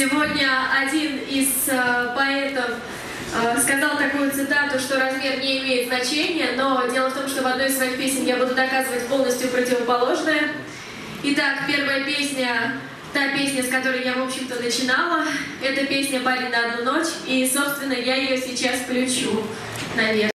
Сегодня один из э, поэтов э, сказал такую цитату, что размер не имеет значения, но дело в том, что в одной из своих песен я буду доказывать полностью противоположное. Итак, первая песня, та песня, с которой я, в общем-то, начинала, это песня «Парень на одну ночь», и, собственно, я ее сейчас включу, наверное.